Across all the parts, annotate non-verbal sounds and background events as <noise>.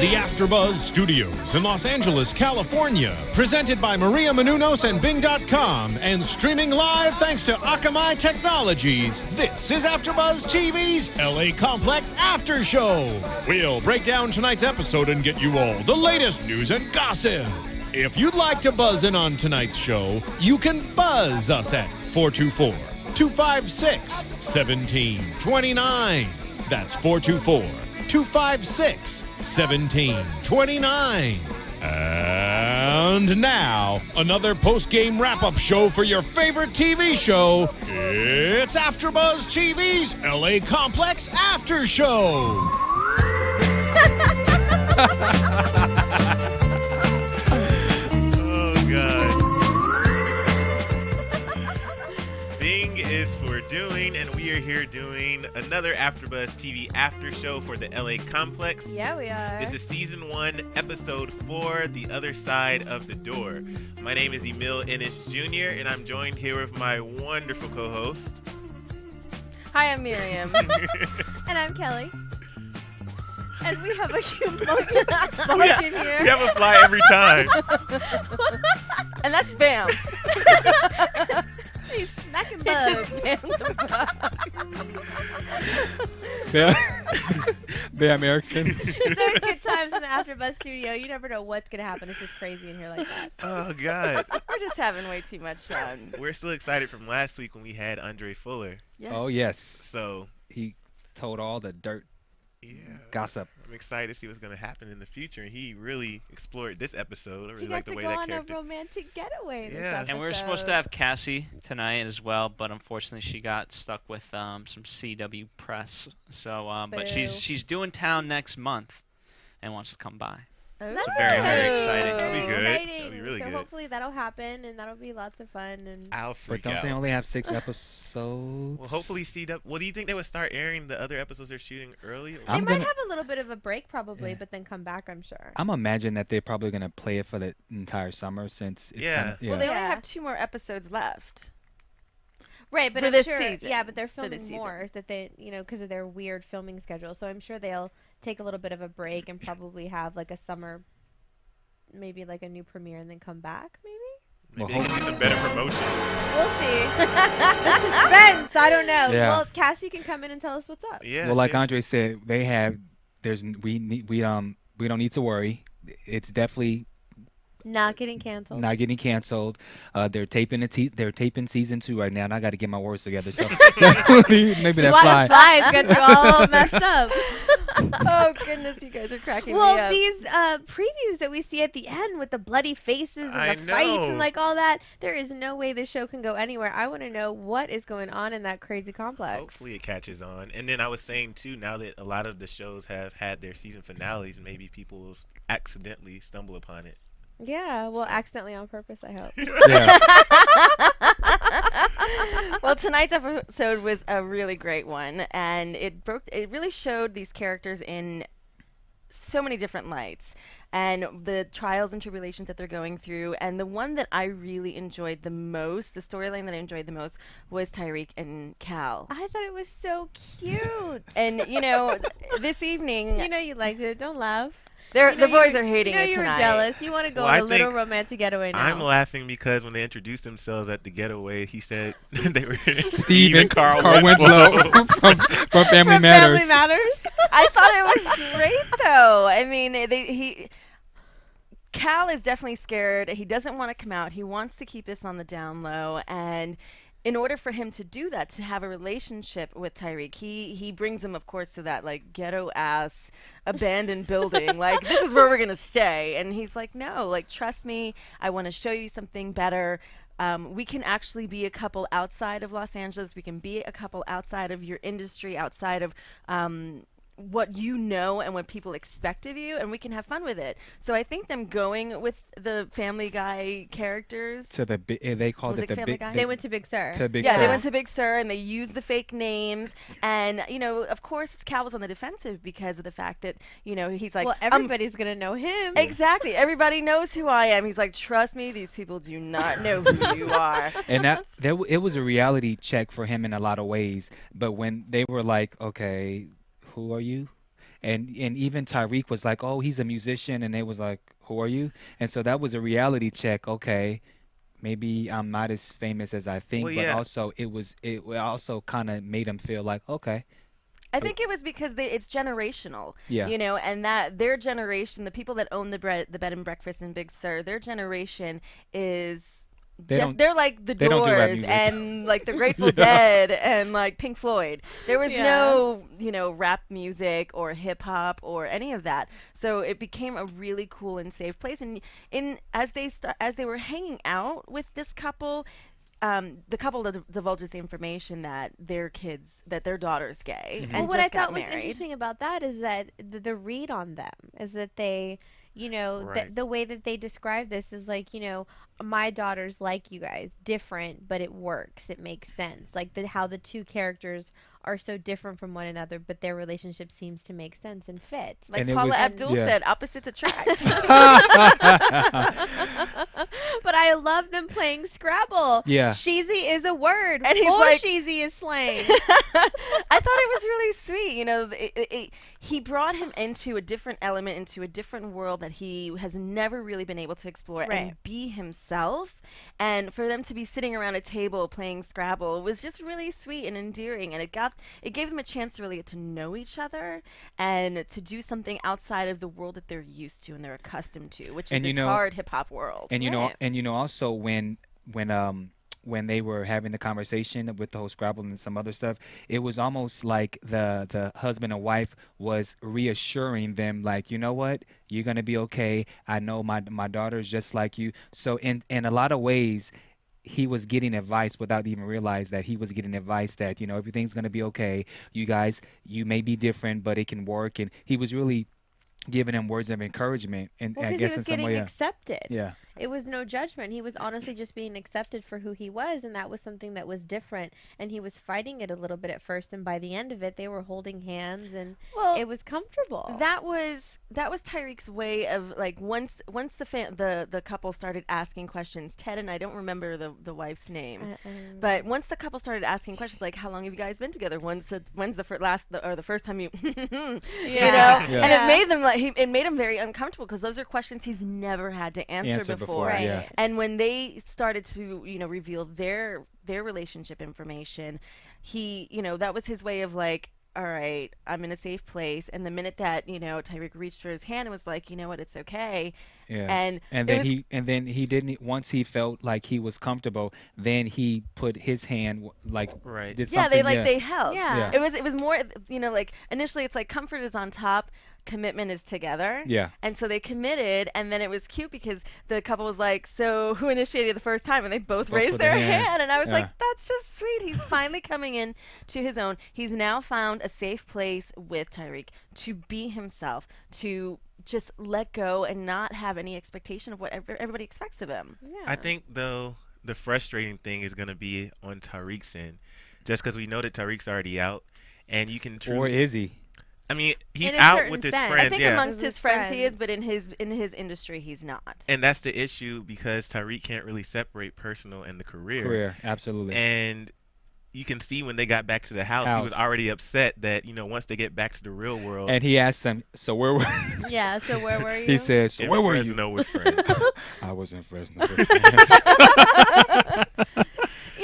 The AfterBuzz Studios in Los Angeles, California, presented by Maria Menounos and Bing.com, and streaming live thanks to Akamai Technologies. This is AfterBuzz TV's LA Complex After Show. We'll break down tonight's episode and get you all the latest news and gossip. If you'd like to buzz in on tonight's show, you can buzz us at 424 256 1729. That's 424 256 1729. And now, another post game wrap up show for your favorite TV show. It's AfterBuzz TV's LA Complex After Show. <laughs> we are here doing another AfterBuzz TV after show for the LA Complex. Yeah, we are. This is season one, episode four, The Other Side of the Door. My name is Emile Ennis Jr., and I'm joined here with my wonderful co-host. Hi, I'm Miriam. <laughs> <laughs> and I'm Kellie. And we have a humongous bug <laughs> Yeah, in here. We have a fly every time. and that's Bamm. He's smacking bugs. Bamm, <laughs> Bamm <laughs> Ericsen. it's always good times in the AfterBuzz studio. You never know what's gonna happen. It's just crazy in here like that. Oh god. <laughs> We're just having way too much fun. We're still excited from last week when we had Andra Fuller. Yes. Oh yes, So, he told all the dirt yeah. gossip. I'm excited to see what's going to happen in the future. And he really explored this episode. I really He got like the to way go that on character. a romantic getaway. This Yeah. And we were supposed to have Cassie tonight as well, but unfortunately she got stuck with um, some CW press. So, um, but she's Boo. she's doing town next month, and wants to come by. Oh, That's very, very exciting. That'll be Very good. exciting. That'll be really so good. hopefully that'll happen and that'll be lots of fun and I'll But don't out. they only have six <laughs> episodes? well, hopefully CW. Well, do you think they would start airing the other episodes they're shooting early? They I'm might gonna- have a little bit of a break probably, Yeah. but then come back. I'm sure. I'm imagining that they're probably gonna play it for the entire summer since it's Yeah. Kinda, yeah. Well, they only have two more episodes left. Right, but For I'm this sure, season. yeah, but they're filming more that they, you know, because of their weird filming schedule. So I'm sure they'll take a little bit of a break and probably have like a summer, maybe like a new premiere and then come back. Maybe Maybe Well, they can do some better promotion. we'll see. the suspense. I don't know. Yeah. Well, Cassie can come in and tell us what's up. Yeah. well, like? Andre said, they have. There's we need we um we don't need to worry. It's definitely Not getting canceled. not getting canceled. Uh, they're taping the te- they're taping season two right now, and I got to get my words together. So <laughs> <laughs> maybe that Why fly. the flies got you all <laughs> messed up. oh goodness, you guys are cracking Well, me up. these uh, previews that we see at the end with the bloody faces and I the fights and like all that, there is no way this show can go anywhere. I want to know what is going on in that crazy complex. Hopefully it catches on. And then I was saying too, now that a lot of the shows have had their season finales, maybe people will accidentally stumble upon it. Yeah, well, accidentally on purpose, I hope. Yeah. <laughs> well, tonight's episode was a really great one, and it broke. It really showed these characters in so many different lights, and the trials and tribulations that they're going through. And the one that I really enjoyed the most, the storyline that I enjoyed the most, was Tariq and Cal. I thought it was so cute. And you know, this evening, You know you liked it. Don't laugh. They're, You know the boys are hating you know it you tonight. were jealous. You want to go Well, on I a little romantic getaway now. I'm laughing because when they introduced themselves at the getaway, he said <laughs> they were <laughs> Steve and Carl, Carl Winslow. Winslow <laughs> from, from Family From Matters. Family Matters. I thought it was great though. I mean, they he Cal is definitely scared. He doesn't want to come out. He wants to keep this on the down low and in order for him to do that, to have a relationship with Tariq, he he brings him, of course, to that like ghetto ass abandoned building. <laughs> Like this is where we're gonna stay, and he's like, no, like trust me, I want to show you something better. Um, we can actually be a couple outside of Los Angeles. We can be a couple outside of your industry, outside of um, what you know and what people expect of you, and we can have fun with it. So I think them going with the Family Guy characters. To the bi- eh, they called it it the Family big. Guy? the- They went to Big Sur. to Big yeah, they went to Big Sur and they used the fake names, and you know, of course, Cal was on the defensive because of the fact that you know he's like, well, "I'm everybody's gonna know him. Exactly. Everybody knows who I am. He's like, trust me, these people do not know who you <laughs> are. and that there w- it was a reality check for him in a lot of ways. But when they were like, "Okay, who are you?" and and even Tariq was like, "Oh, he's a musician," and they was like, "Who are you?" And so that was a reality check. Okay, maybe I'm not as famous as I think, Well, but yeah. also it was it w- also kind of made him feel like, okay, I think it was because they, it's generational. Yeah. You know, and that their generation, the people that own the bread, the bed and breakfast in Big Sur, their generation is. They def- don't- they're like the they don't do Doors and like the <laughs> Grateful Yeah. Dead and like Pink Floyd. There was Yeah. no, you know, rap music or hip hop or any of that. So it became a really cool and safe place. And in as they st- as they were hanging out with this couple, um, the couple d- divulges the information that their kids, that their daughter's gay, and well, what I just got thought was interesting about that is that the, the read on them is that they, you know, Right. the, the way that they describe this is like, you know, my daughter's like you guys, different, but it works. It makes sense. Like the how the two characters are so different from one another, but their relationship seems to make sense and fit. Like And Paula was- Abdul yeah. said, opposites attract. <laughs> <laughs> but I love them playing Scrabble. Yeah. Sheezy is a word. And he's Full like- Sheezy is slang. <laughs> I thought it was really sweet. You know, it, it, it, he brought him into a different element, into a different world that he has never really been able to explore and be himself. And for them to be sitting around a table playing Scrabble was just really sweet and endearing. And it got it gave them a chance to really get to know each other and to do something outside of the world that they're used to and they're accustomed to, which is And you this know- hard hip hop world. and you know and you know also when when um when they were having the conversation with the whole Scrabble and some other stuff, it was almost like the the husband and wife was reassuring them, like, you know what, you're gonna be okay. I know my my daughter's just like you. So in in a lot of ways, he was getting advice without even realize that he was getting advice that you know everything's gonna be okay. You guys, you may be different, but it can work. And he was really giving them words of encouragement. And Well, I guess in some way, yeah. accepted. yeah. It was no judgment. He was honestly just being accepted for who he was, and that was something that was different. And he was fighting it a little bit at first, and by the end of it, they were holding hands, and well, it was comfortable. That was that was Tariq's way of like once once the fa- the the couple started asking questions. Ted and I don't remember the the wife's name, Uh, um, but once the couple started asking questions like, "How long have you guys been together? When's the when's the fir- last the, or the first time you?" <laughs> you know, Yeah. Yeah. and Yeah. it made them like he, it made him very uncomfortable because those are questions he's never had to answer, Answer before, Right. yeah. and when they started to, you know, reveal their their relationship information, he, you know, that was his way of like, all right, I'm in a safe place. And the minute that, you know, Tariq reached for his hand and was like, you know what, it's okay. Yeah. And and then was- he and then he didn't once he felt like he was comfortable then he put his hand like Right. did yeah, something they like yeah. they held. Yeah. Yeah. It was it was more, you know, like initially it's like comfort is on top, commitment is together. yeah And so they committed, and then it was cute because the couple was like, "So who initiated the first time?" And they both, Both raised their their hand. hand, and I was Yeah. like, "That's just sweet." He's finally coming in to his own. He's now found a safe place with Tariq to be himself, to just let go and not have any expectation of what ev- everybody expects of him. yeah. I think though the frustrating thing is gonna be on Tariq's end, just because we know that Tariq's already out, and you can or is he I mean, he's out with his sense. I friends, I think yeah. amongst his his friends he is, but in his in his industry he's not. and that's the issue because Tariq can't really separate personal and the career. career absolutely And you can see when they got back to the house, he was already upset that you know once they get back to the real world. and he asked them so where were <laughs> yeah. So where were you? he said so in where were you Fresno with friends. <laughs> I was in Fresno you <laughs>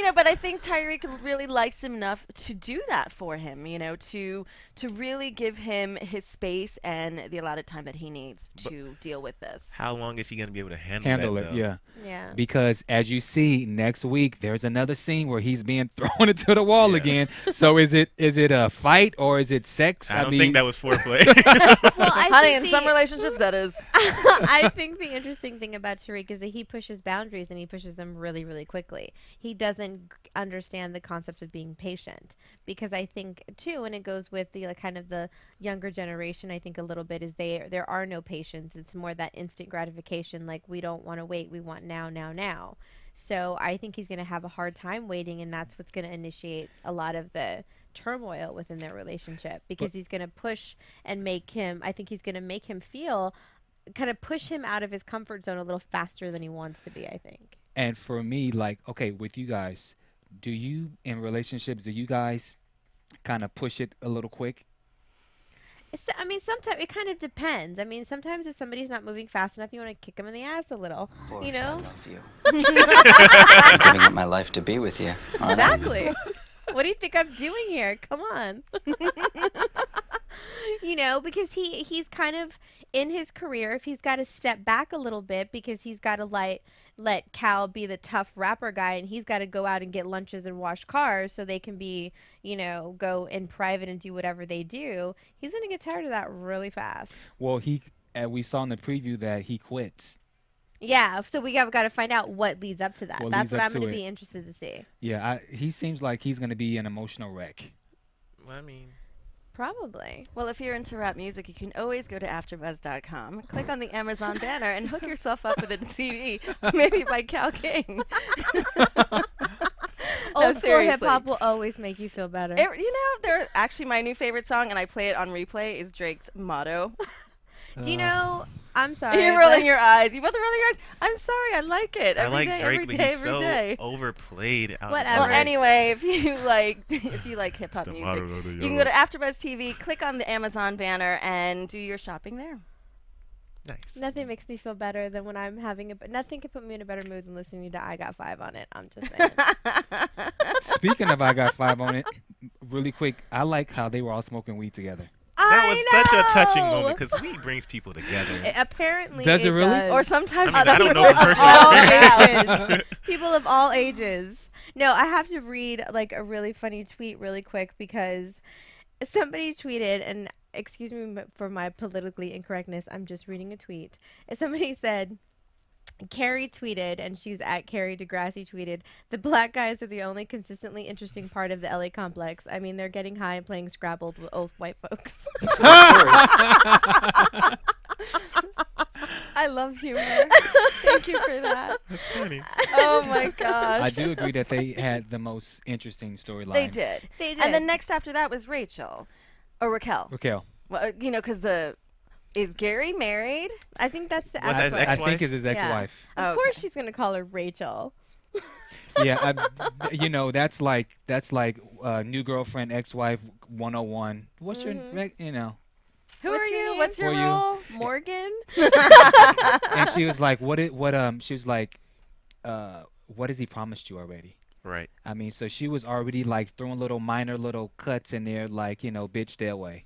know, but I think Tariq really likes him enough to do that for him. You know, to to really give him his space and the allotted time that he needs But- to deal with this. How long is he gonna be able to handle, handle that, it though? yeah yeah. because as you see next week there's another scene where he's being <laughs> thrown into the wall Yeah. again so is it is it a fight or is it sex I don't mean think that was foreplay. <laughs> Well, I <laughs> Honey, think in some relationships that is. I think the interesting thing about Tariq is that he pushes boundaries and he pushes them really, really quickly. He doesn't understand the concept of being patient because I think too, and it goes with the like, kind of the younger generation. I think a little bit is they there are no patience. It's more that instant gratification. Like we don't want to wait. We want now, now, now. So I think he's going to have a hard time waiting, and that's what's going to initiate a lot of the turmoil within their relationship because he's going to push and make him. I think he's going to make him feel kind of push him out of his comfort zone a little faster than he wants to be. I think. And for me, like, okay, with you guys, do you in relationships, do you guys kind of push it a little quick? It's, I mean, sometimes it kind of depends. I mean, sometimes if somebody's not moving fast enough, you want to kick them in the ass a little. course, you know. I love you. <laughs> I'm giving up my life to be with you. aren't I? Exactly. what do you think I'm doing here? Come on. <laughs> you know, because he he's kind of in his career. If he's got to step back a little bit because he's got to let let Cal be the tough rapper guy, and he's got to go out and get lunches and wash cars so they can be, you know, go in private and do whatever they do. He's gonna get tired of that really fast. Well, he, uh, we saw in the preview that he quits. Yeah, so we got got to find out what leads up to that. What That's what I'm going to to be interested to see. Yeah, I, he seems like he's gonna be an emotional wreck. I mean, Probably. Well, if you're into rap music, you can always go to AfterBuzz.com, click on the Amazon banner, and hook yourself up with a <laughs> CD, maybe by Cal King. <laughs> <laughs> No, Old school hip hop will always make you feel better. It- you know, they're actually my new favorite song, and I play it on replay. Is Drake's motto? Do you Uh, know? I'm <laughs> sorry. You're but- rolling your eyes. You both are rolling your eyes. I'm sorry. I like it. I Every like day, Drake, every but day, he's every so day. overplayed. Out Whatever. Well, There. anyway, if you <laughs> like, <laughs> if you like hip hop music, motto of the you can go to AfterBuzz TV, click on the Amazon banner, and do your shopping there. Nice. Nothing makes me feel better than when I'm having a. Nothing can put me in a better mood than listening to "I Got Five on it. I'm just saying. Speaking of, I got five on it. Really quick, I like how they were all smoking weed together. That was I such a touching moment because weed brings people together. It- apparently, Does it really? does. or sometimes I mean, I don't know the people- person. all <laughs> ages. People of all ages. No, I have to read like a really funny tweet really quick because somebody tweeted, and excuse me for my politically incorrectness, I'm just reading a tweet. And Somebody said, Carrie tweeted, and she's at Carrie Degrassi tweeted, the black guys are the only consistently interesting part of the LA complex. I mean, they're getting high and playing Scrabble with old white folks. <laughs> I love humor. Thank you for that. That's funny. Oh my gosh. I do agree that they had the most interesting storyline. They did. they did. And then next after that was Rachel, or Raquel. Raquel. Well, uh, you know, because the is Gary married? I think that's the Was that his ex-wife. I think is his ex-wife. Of Oh, course, she's gonna call her Rachel. yeah, <laughs> I, you know that's like that's like uh, new girlfriend, ex-wife, 101. What's your, Mhm. rec- you know? Who What's are your you? name? What's your For you. role? Morgan. <laughs> And she was like, "What? It, what? Um, she was like, uh, what has he promised you already?" Right. I mean, so she was already like throwing little minor little cuts in there, like you know, bitch, stay away.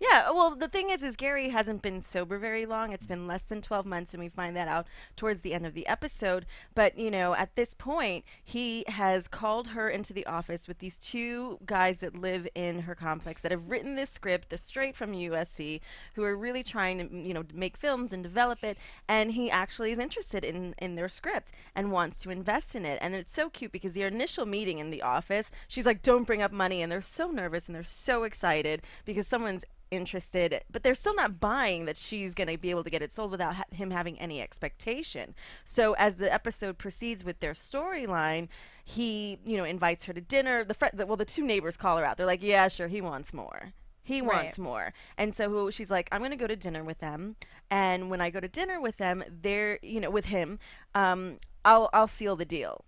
Yeah, well, the thing is, is Gary hasn't been sober very long. It's been less than 12 months, and we find that out towards the end of the episode. But, you know, at this point, he has called her into the office with these two guys that live in her complex that have written this script, straight from USC, who are really trying to, you know, make films and develop it. And he actually is interested in, in their script and wants to invest in it. And it's so cute because their initial meeting in the office, she's like, don't bring up money. And they're so nervous and they're so excited because someone's interested, but they're still not buying that she's going to be able to get it sold without ha- him having any expectation. So as the episode proceeds with their storyline, he, you know, invites her to dinner. The, fr- the well, the two neighbors call her out. They're like, "Yeah, sure, he wants more." He Right. wants more. And so she's like, I'm going to go to dinner with them. And when I go to dinner with them, they're, you know, with him, um, I'll, I'll seal the deal.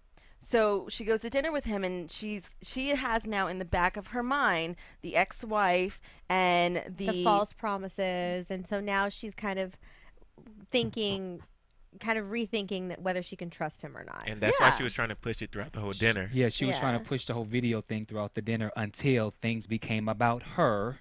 So she goes to dinner with him, and she's she has now in the back of her mind the ex-wife and the, the false promises, and so now she's kind of thinking, kind of rethinking that whether she can trust him or not. And that's why she was trying to push it throughout the whole dinner. Yeah, she was trying to push the whole video thing throughout the dinner until things became about her.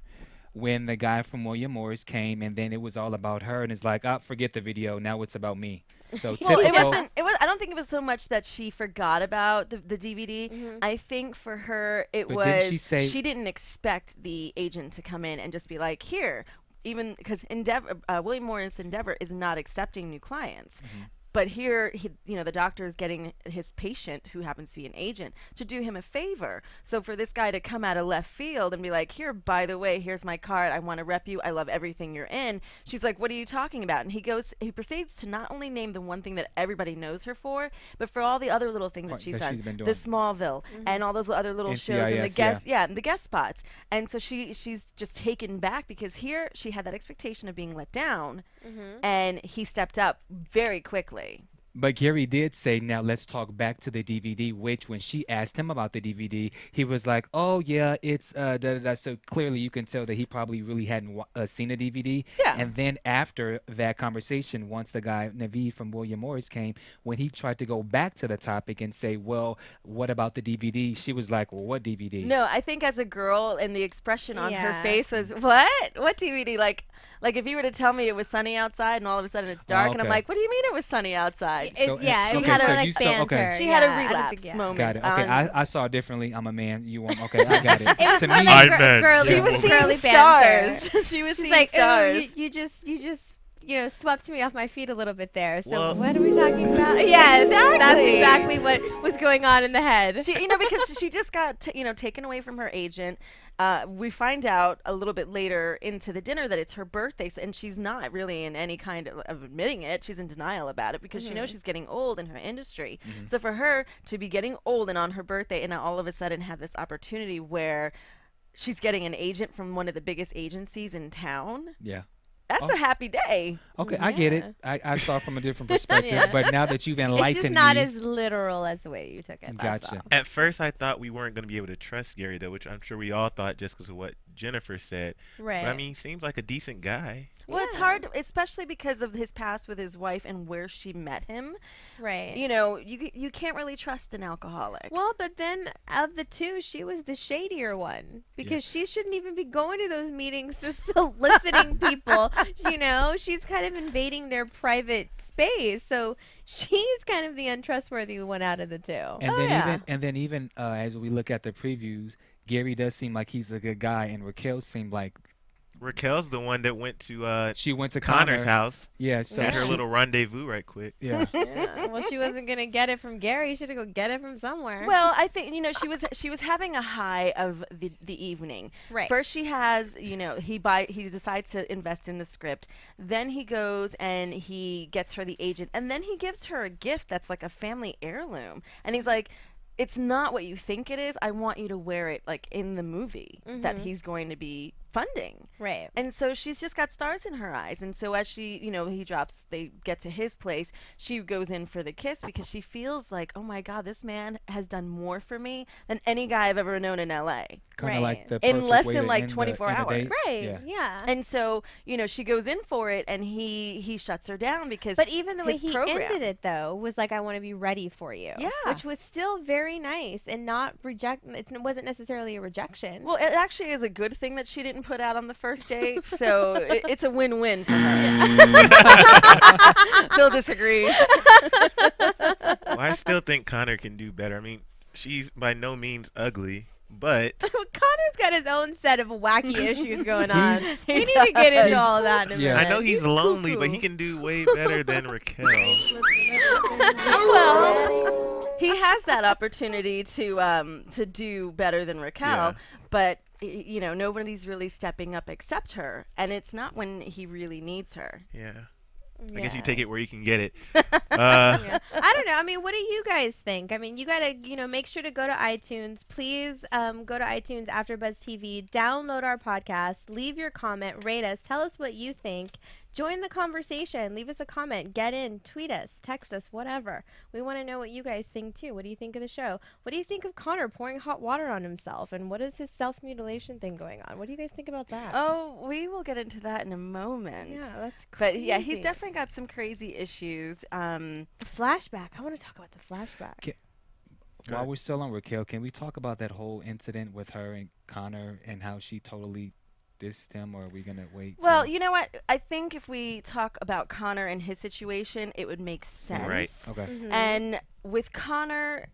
When the guy from William Morris came, and then it was all about her, and it's like, oh, forget the video. Now it's about me. So <laughs> Well, typical. it wasn't. It was. I don't think it was so much that she forgot about the, the DVD. Mhm. I think for her, it But was didn't she say- she didn't expect the agent to come in and just be like, "Here." Even because Endeavor, uh, William Morris Endeavor is not accepting new clients. Mm-hmm. But here, he, you know, the doctor is getting his patient, who happens to be an agent, to do him a favor. So for this guy to come out of left field and be like, "Here, by the way, here's my card. I want to rep you. I love everything you're in." She's like, "What are you talking about?" And he goes, he proceeds to not only name the one thing that everybody knows her for, but for all the other little things What- that she's that done, she's been the doing. Smallville mm-hmm. and all those other little shows and the NCIS, yeah. guest, yeah, and the guest spots. And so she she's just taken back because here she had that expectation of being let down, mm-hmm. and he stepped up very quickly way. But Gary did say, now let's talk back to the DVD, which when she asked him about the DVD, he was like, oh, yeah, it's uh, da da da. So clearly you can tell that he probably really hadn't wa- uh, seen a DVD. Yeah. And then after that conversation, once the guy, Naveed from William Morris came, when he tried to go back to the topic and say, well, what about the DVD? She was like, well, what DVD? No, I think as a girl, and the expression on her face was, "What? What DVD? Like, like if you were to tell me it was sunny outside, and all of a sudden it's dark, and I'm like, what do you mean it was sunny outside? It- So- yeah, so- it okay, was so more you like saw- okay. banter. She had a yeah, I relapse think- yeah. moment. Got it. Okay, on- I, I saw it differently. I'm a man. You want? Okay, I got <laughs> it. It was to me, I gir- meant girly, she was Yeah. seeing girly banter. stars. <laughs> she was She's seeing like, oh, stars. you, you just, you just, you know, swept me off my feet a little bit there. So Well- what are we talking about? <laughs> yes, that's Exactly. exactly what was going on in the head. she, you know, because she just got, t- you know, taken away from her agent. Uh, we find out a little bit later into the dinner that it's her birthday, and she's not really in any kind of, of admitting it. She's in denial about it because she knows she's getting old in her industry. So for her to be getting old and on her birthday, and all of a sudden have this opportunity where she's getting an agent from one of the biggest agencies in town, yeah. That's Oh. a happy day. Okay, I get it. I, I saw it from a different <laughs> perspective, Yeah. but now that you've enlightened, it's enlightened just not me, as literal as the way you took it. Gotcha. all. At first, I thought we weren't going to be able to trust Gary, though, which I'm sure we all thought just because of what Jennifer said. Right. But I mean, he seems like a decent guy. Well, it's hard, especially because of his past with his wife and where she met him. right. You know, you you can't really trust an alcoholic. Well, but then of the two, she was the shadier one because she shouldn't even be going to those meetings, just <laughs> soliciting people. You know, she's kind of invading their private space, so she's kind of the untrustworthy one out of the two. and Oh, then yeah. even and then even uh, as we look at the previews, Gary does seem like he's a good guy, and Raquel seemed like Raquel's the one that went to uh, she went to Connor's Connor. house, Yeah, so had her she- little rendezvous right quick. yeah. Yeah, <laughs> well, she wasn't gonna get it from Gary. She had to go get it from somewhere. Well, I think you know she was she was having a high of the the evening. Right. First, she has you know he buy he decides to invest in the script. Then he goes and he gets her the agent, and then he gives her a gift that's like a family heirloom, and he's like. It's not what you think it is. I want you to wear it like in the movie that Mhm. he's going to be funding. right. And so she's just got stars in her eyes. And so as she, you know, he drops, they get to his place, she goes in for the kiss because she feels like, oh my God, this man has done more for me than any guy I've ever known in LA. Kind of like Right. the In less way than, like, end the- 24 hours. Right. Yeah. Yeah. And so, you know, she goes in for it and he he shuts her down because But even the way he program. ended it, though, was like, "I want to be ready for you." Yeah. which was still very nice and not reject. It wasn't necessarily a rejection. Well, it actually is a good thing that she didn't put out on the first <laughs> date. So it, it's a win-win for her. Phil <laughs> disagrees. Well, I still think Connor can do better. I mean, she's by no means ugly, but <laughs> Connor's got his own set of wacky issues going on. He's- <laughs> we need to get into does. all that in a Yeah. minute. I know he's lonely, but he can do way <laughs> better than Raquel. well, he has that opportunity to um to do better than Raquel, Yeah. but y- you know nobody's really stepping up except her, and it's not when he really needs her. Yeah. I guess you take it where you can get it. <laughs> Uh, yeah. I don't know. I mean, what do you guys think? I mean, you gotta, you know, make sure to go to iTunes. Please, um, go to iTunes AfterBuzz TV, download our podcast, leave your comment, rate us, tell us what you think, join the conversation, leave us a comment, get in, tweet us, text us, whatever. We want to know what you guys think too. What do you think of the show? What do you think of Connor pouring hot water on himself? And what is his self mutilation thing going on? What do you guys think about that? Oh, we will get into that in a moment. yeah, that's crazy. But yeah, he's definitely got some crazy issues. Um, the flashback. I want to talk about the flashback. Ca- While we're still on Raquel, can we talk about that whole incident with her and Connor and how she totally dissed him, or are we gonna wait? well, till- you know what? I think if we talk about Connor and his situation, it would make sense. Right. okay. Mhm. And with Connor,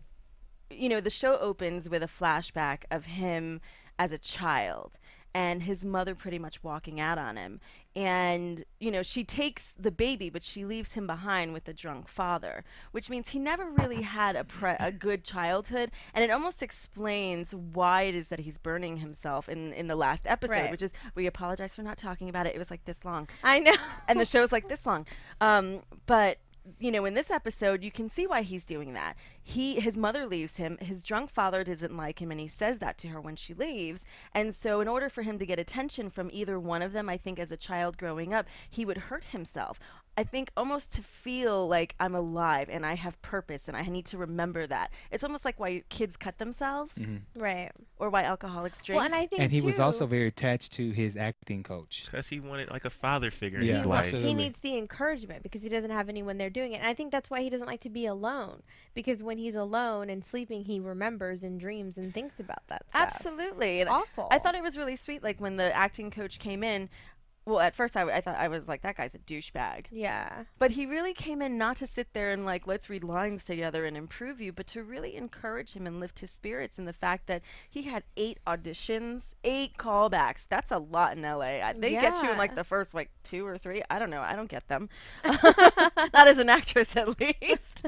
you know, the show opens with a flashback of him as a child. and his mother pretty much walking out on him. And, you know, she takes the baby, but she leaves him behind with the drunk father, which means he never really had a, pre- a good childhood. And it almost explains why it is that he's burning himself in, in the last episode, Right. which is, we apologize for not talking about it. It was like this long I know. and the show's like this long. Um, but you know, in this episode, you can see why he's doing that. He, his mother leaves him. His drunk father doesn't like him, and he says that to her when she leaves. And so, in order for him to get attention from either one of them, I think as a child growing up, he would hurt himself. I think almost to feel like I'm alive and I have purpose and I need to remember that. It's almost like why kids cut themselves mm-hmm. right. or why alcoholics drink. Well, and I think And he was also very attached to his acting coach. Because he wanted like a father figure in his he, life. absolutely. he needs the encouragement because he doesn't have anyone there doing it. And I think that's why he doesn't like to be alone because when he's alone and sleeping, he remembers and dreams and thinks about that stuff. Absolutely. And Awful. I thought it was really sweet. Like when the acting coach came in. Well, at first I, I thought I was like that guy's a douchebag, Yeah. but he really came in not to sit there and like let's read lines together and improve you, but to really encourage him and lift his spirits. And the fact that he had eight auditions, eight callbacks. That's a lot in LA. I, they get you in like the first like two or three. I don't know. I don't get them. <laughs> not as an actress, at least.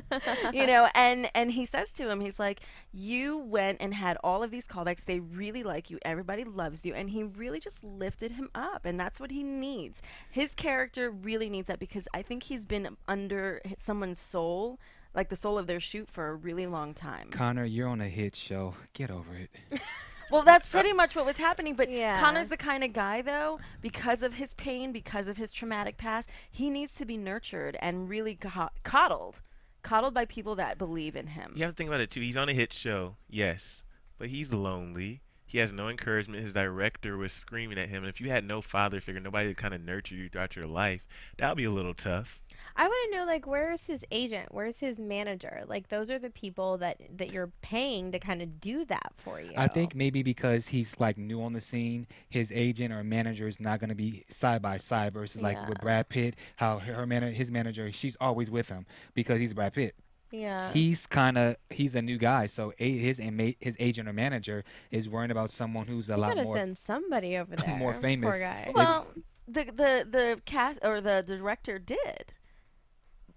you know, <laughs> and and he says to him, he's like, "You went and had all of these callbacks. They really like you. Everybody loves you." And he really just lifted him up, and that's what he needs. His character really needs that because I think he's been under someone's soul, like the soul of their shoot, for a really long time. Connor, you're on a hit show. Get over it. <laughs> Well, that's pretty <laughs> much what was happening. But Yeah. Connor's the kind of guy, though, because of his pain, because of his traumatic past, he needs to be nurtured and really co- coddled, coddled by people that believe in him. You have to think about it too. He's on a hit show, yes, but he's lonely. He has no encouragement. His director was screaming at him. And if you had no father figure, nobody to kind of nurture you throughout your life, that would be a little tough. I want to know like where is his agent? Where's his manager? Like those are the people that that you're paying to kind of do that for you. I think maybe because he's like new on the scene, his agent or manager is not going to be side by side versus like with Brad Pitt, how her her man, his manager, she's always with him because he's Brad Pitt. Yeah. He's kind of he's a new guy, so a, his ama- his agent or manager is worrying about someone who's a you lot more. send somebody over <laughs> there. more famous. Well, the the the cast or the director did,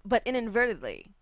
but inadvertently,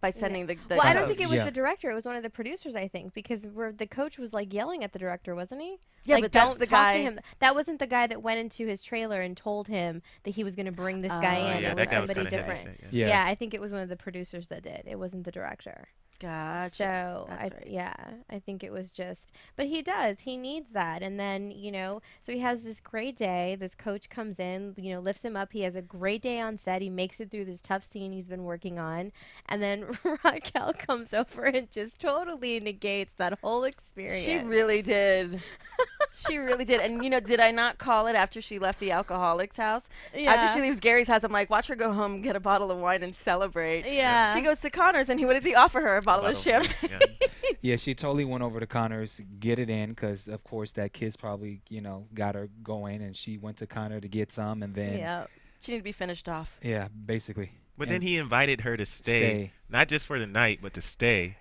by sending the. the well, I don't think it was Yeah. the director. It was one of the producers, I think, because where the coach was like yelling at the director, wasn't he? Yeah, like, but that's don't the talk guy- To him. That wasn't the guy that went into his trailer and told him that he was going to bring this guy Oh, in. yeah, it that was guy somebody kind of different. Yeah. Yeah. I think it was one of the producers that did. It wasn't the director. Gotcha. So That's I, right. yeah, I think it was just, but he does, he needs that, and then you know, so he has this great day. This coach comes in, you know, lifts him up. He has a great day on set. He makes it through this tough scene he's been working on, and then <laughs> Raquel comes over and just totally negates that whole experience. She really did. <laughs> she really did. And you know, did I not call it after she left the alcoholic's house? yeah. After she leaves Gary's house, I'm like, watch her go home, get a bottle of wine, and celebrate. yeah. She goes to Connor's, and he, what does he offer her? A bottle, Bottle of champagne. yeah. <laughs> Yeah, she totally went over to Connor's, get it in, because of course that kiss probably you know got her going, and she went to Connor to get some, and then yeah. She needs to be finished off. yeah, basically. But And then he invited her to stay, stay. not just for the night, but to stay.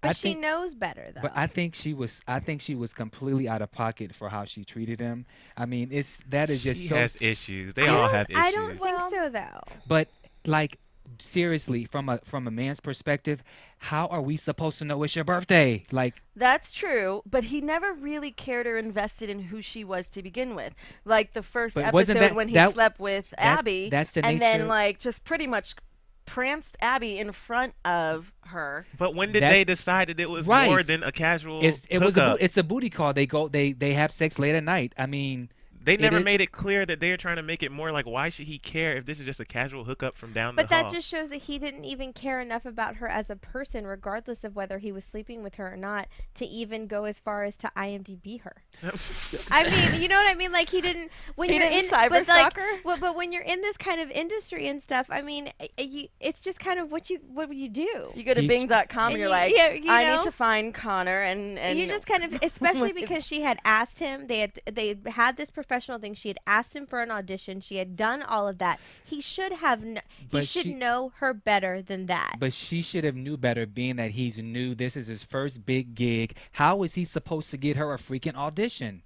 But I she think- knows better though. But I think she was I think she was completely out of pocket for how she treated him. I mean, it's that is just she so has issues. They I all have issues. I don't think so though. but like seriously from a from a man's perspective, how are we supposed to know it's your birthday? Like That's true, but he never really cared or invested in who she was to begin with. Like the first episode wasn't that- when he that- slept with that's- Abby, that's the and then like just pretty much pranced Abby in front of her. But when did That's- they decide that it was more than a casual it's it was a it's a booty call. They go they they have sex late at night. I mean, They never is- made it clear that they're trying to make it more like why should he care if this is just a casual hookup from down But the hall. But that just shows that he didn't even care enough about her as a person, regardless of whether he was sleeping with her or not, to even go as far as to IMDb her. <laughs> I mean, you know what I mean? Like he didn't when He you're didn't in cyber but stalk like, her? well, but when you're in this kind of industry and stuff, I mean, i- i- you, it's just kind of what you what you do. You go to Bing.com, And you're you- like, yeah, you I need to find Connor, and and you just kind of, <laughs> especially because she had asked him, they had they had this professional thing. She had asked him for an audition. She had done all of that. He should have, kn- he But should she- know her better than that. but she should have knew better being that he's new. This is his first big gig. How is he supposed to get her a freaking audition?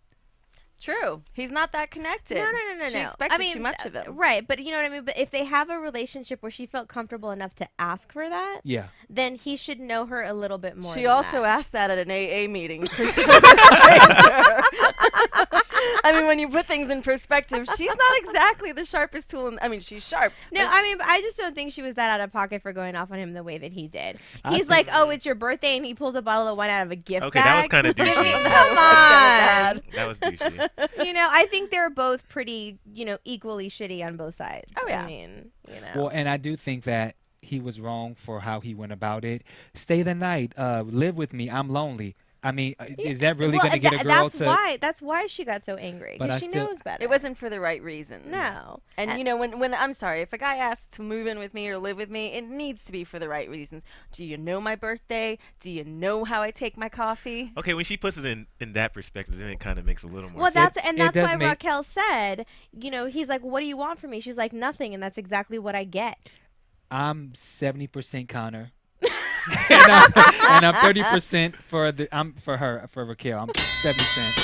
True. He's not that connected. No, no, no, no, She no. expected I mean, too much uh, of him. Right, but you know what I mean. But if they have a relationship where she felt comfortable enough to ask for that, Yeah. then he should know her a little bit more. She than also that. asked that at an AA meeting. <laughs> <laughs> to a stranger. I mean, when you put things in perspective, she's not exactly the sharpest tool. In, I mean, she's sharp. No, I mean, I just don't think she was that out of pocket for going off on him the way that he did. I He's like, "Oh, it's your birthday," and he pulls a bottle of wine out of a gift Okay, that was kinda <laughs> douchey. I mean, That Come <laughs> was kinda on. That was douchey. <laughs> you know, I think they're both pretty, you know, equally shitty on both sides. Oh, yeah. I mean, you know. Well, and I do think that he was wrong for how he went about it. Stay the night. Uh, live with me. I'm lonely. I mean, uh, is that really well, going to get a tha- girl that's to? why that's why she got so angry But because she still- knows better. It wasn't for the right reasons. no. And And- you know, when when I'm sorry, if a guy asks to move in with me or live with me, it needs to be for the right reasons. Do you know my birthday? Do you know how I take my coffee? Okay, when she puts it in in that perspective, then it kind of makes a little more Well, sense. that's and that's why make- Raquel said, you know, he's like, "What do you want from me?" She's like, "Nothing," and that's exactly what I get. I'm 70% Connor. <laughs> and, I'm, and I'm 30% for the I'm for her for Raquel. I'm 70 cent.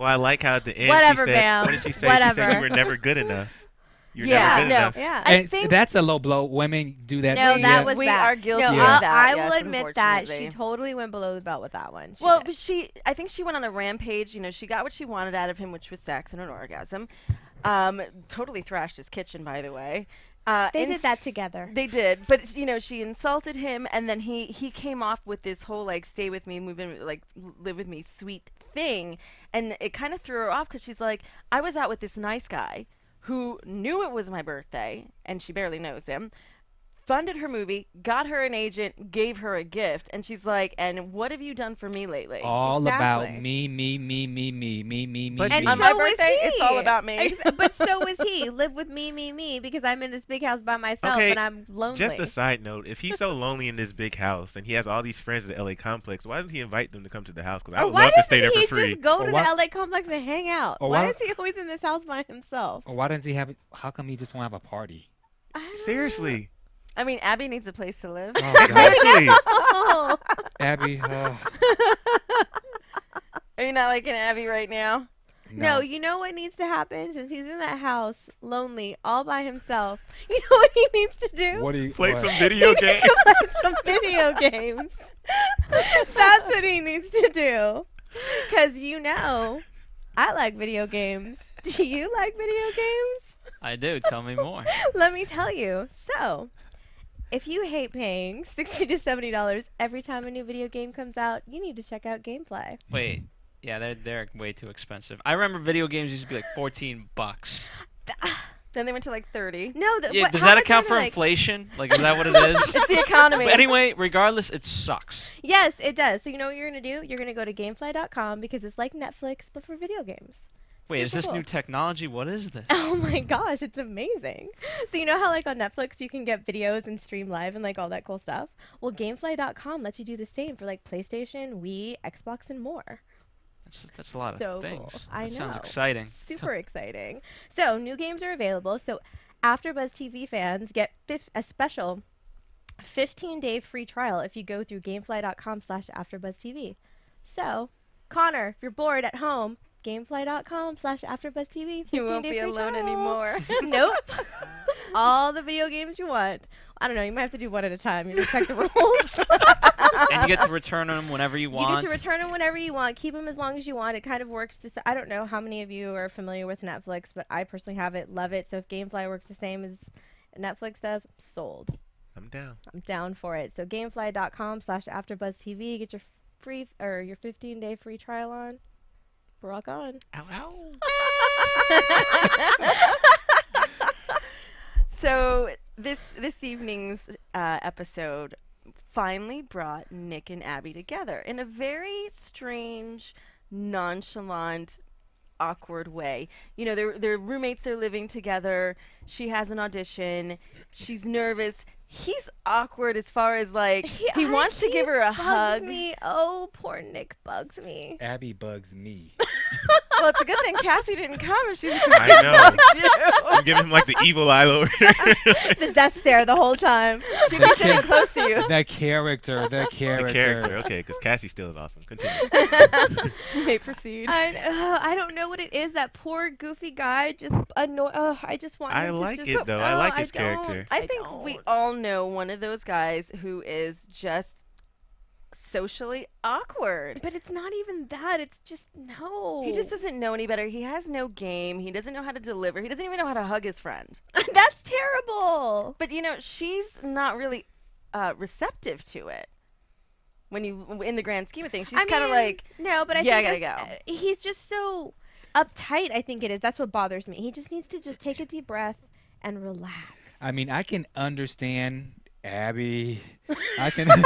Well, I like how at the end Whatever, she said, ma'am. what did she say? She said Whatever. you were never good enough. You're Yeah, never good no. enough. Yeah. I And s- think- that's a low blow. Women do that. no, yeah. that was We that. are guilty no, of I'll- that, I yes, will admit that she unfortunately. totally went below the belt with that one. She Well, did. but she, I think she went on a rampage. You know, she got what she wanted out of him, which was sex and an orgasm. Um, totally thrashed his kitchen, by the way. Uh, they did that together. They did, but you know, she insulted him, and then he he came off with this whole like "stay with me, move in, like live with me" sweet thing, and it kind of threw her off because she's like, I was out with this nice guy who knew it was my birthday, and she barely knows him funded her movie, got her an agent, gave her a gift, and she's like, "And what have you done for me lately?" All exactly. about me, me, me, me, me, me, me, me. And on so my birthday, it's all about me. but so was he. <laughs> Live with me, me, me, because I'm in this big house by myself okay, and I'm lonely. Just a side note: if he's so lonely in this big house and he has all these friends at the LA complex, why doesn't he invite them to come to the house? Because I would love to stay there for free. Why doesn't he just go or to why, the LA complex and hang out? Why, why is he always in this house by himself? Or why doesn't he have? How come he just won't have a party? Seriously. I mean, Abby needs a place to live. Oh, exactly. <laughs> Abby, oh, <laughs> Are you not liking Abby right now? No, you know what needs to happen since he's in that house, lonely, all by himself. <laughs> You know what he needs to do? What do you Play what? some video he games. needs to play some video games. That's what he needs to do. Cause you know, I like video games. Do you like video games? I do. Tell me more. Let me tell you. So, if you hate paying <laughs> sixty to seventy dollars every time a new video game comes out, you need to check out GameFly. Wait. Yeah, they're they're way too expensive. I remember video games used to be like 14 bucks. Ah. Then they went to like 30. No, the, Yeah, what- does that account for like- inflation? Like, is that what it is? <laughs> It's the economy. But anyway, regardless, it sucks. Yes, it does. So you know what you're gonna do? You're gonna go to GameFly.com because it's like Netflix but for video games. Wait, is this cool. new technology? What is this? <laughs> Oh my gosh, it's amazing. So you know how like on Netflix you can get videos and stream live and like all that cool stuff? Well, gamefly.com lets you do the same for like PlayStation, Wii, Xbox and more. That's, that's a lot So of cool. things. I that sounds exciting. <laughs> Super exciting. So, new games are available. So, AfterBuzz TV fans get fif- a special 15-day free trial if you go through gamefly.com slash AfterBuzzTV. So, Connor, if you're bored at home, gamefly.com slash AfterBuzzTV. you won't be alone trial. anymore. <laughs> <laughs> nope. All the video games you want. I don't know. You might have to do one at a time. You respect the rules. and you get to return them whenever you want. <laughs> You get to return them whenever you want. Keep them as long as you want. It kind of works. To, s- I don't know how many of you are familiar with Netflix, but I personally have it. Love it. So if GameFly works the same as Netflix does, sold. I'm down. I'm down for it. So gamefly.com slash AfterBuzzTV. Get your free or your 15 day free trial on. Rock on. Ow, ow. <laughs> so this this evening's uh, episode finally brought Nick and Abby together in a very strange, nonchalant, awkward way. You know, they're they're roommates. They're living together. She has an audition. She's nervous. He's awkward as far as like he, I- wants to give her a bugs hug. me. Oh, poor Nick bugs me. Abby bugs me. <laughs> well, it's a good thing Cassie didn't come. If she's I know. I'm giving him like the evil eye over. <laughs> here. the death stare the whole time. She'd The be sitting close to you. The character, the character. the character, okay, because Cassie still is awesome. Continue. <laughs> You may proceed. I, uh, I don't know what it is. That poor goofy guy just annoy. Uh, I just want. I him to like just, it, though. I like his don't. character. I think we all know one of those guys who is just socially awkward. But it's not even that. It's just no. He just doesn't know any better. He has no game. He doesn't know how to deliver. He doesn't even know how to hug his friend. <laughs> That's terrible. But you know, she's not really uh, receptive to it. When you, in the grand scheme of things, she's kind of like, no, but I "Yeah, I gotta go. uh, He's just so uptight. I think it is. That's what bothers me. He just needs to just take a deep breath and relax. I mean, I can understand Abby. I can <laughs>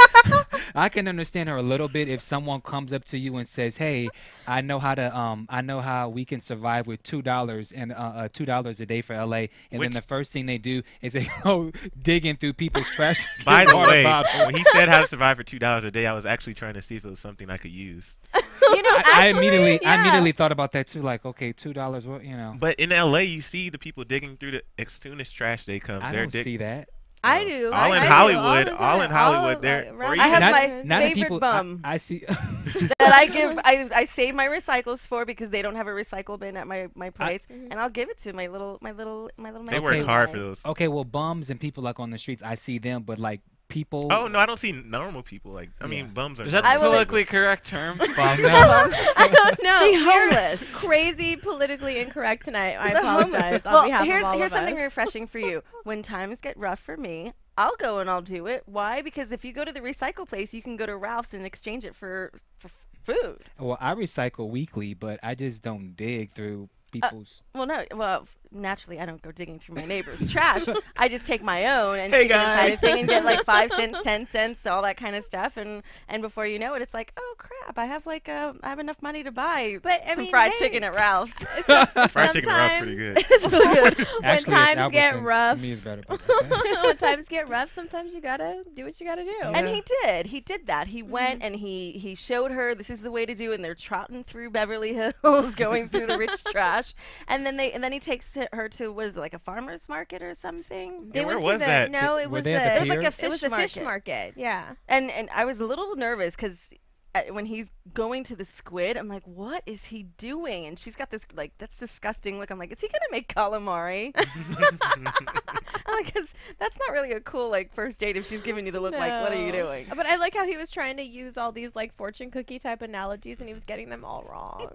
<laughs> I can understand her a little bit if someone comes up to you and says, "Hey, I know how to um I know how we can survive with two dollars and uh, uh two dollars a day for LA." And Which- then the first thing they do is they <laughs> go digging through people's trash. <laughs> By the <laughs> way, bottles. when he said how to survive for two dollars a day, I was actually trying to see if it was something I could use. you know, I, I actually, immediately I immediately thought about that too. Like, okay, two dollars. What you know? But in LA, you see the people digging through the as soon as trash day comes. I they're don't dig- see that. I do. All I in do, Hollywood, the all in. Hollywood, All they're- of- or right. I have not, my not favorite people. bum. I, I see. <laughs> that I give, I, I save my recycles for because they don't have a recycle bin at my, my place, Mhm. and I'll give it to my little my little my little. They work hard for those. okay, well, bums and people like on the streets, I see them, but like people. Oh no, I don't see normal people. Like I mean, bums are. Is that the I will- people. politically correct term? <laughs> Bum. <laughs> <laughs> I don't know. The You're homeless. Crazy politically incorrect tonight. I The homeless. apologize on well, behalf here's of all here's of something us. refreshing for you. When times get rough for me, I'll go and I'll do it. Why? Because if you go to the recycle place, you can go to Ralph's and exchange it for, for food. Well, I recycle weekly, but I just don't dig through uh, people's. Well, no. Well, f- naturally, I don't go digging through my neighbor's <laughs> trash. I just take my own and Hey, stick it inside guys. thing and get like <laughs> five cents, ten cents, all that kind of stuff. And and before you know it, it's like, oh crap! I have like uh, I have enough money to buy But some mean, fried hey, chicken at Ralph's. <laughs> Fried chicken at Ralph's pretty good. it's really good. when times it's get rough, To me, is better. when times get rough, sometimes you gotta do what you gotta do. And he did. He did that. He Mm-hmm. went and he he showed her this is the way to do it. And they're trotting through Beverly Hills, going through the rich trash. And then they and then he takes it- her to was it like a farmer's market or something. They Yeah, where was the- that? No, Were it was they the. at the It was like pier? a fish it was a fish market. market. Yeah. And and I was a little nervous because when he's going to the squid, I'm like, what is he doing? And she's got this like that's disgusting look. I'm like, is he gonna make calamari? <laughs> I'm like, 'cause that's not really a cool like first date if she's giving you the look like, what are you doing? But I like how he was trying to use all these like fortune cookie type analogies, and he was getting them all wrong.